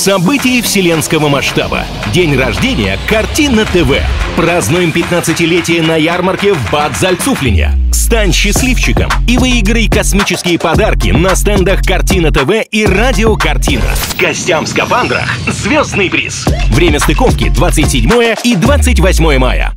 События вселенского масштаба. День рождения «Картина ТВ». Празднуем 15-летие на ярмарке в Бад Зальцуфлине. Стань счастливчиком и выиграй космические подарки на стендах «Картина ТВ» и «Радио Картина». Гостям в скафандрах – звездный приз. Время стыковки 27 и 28 мая.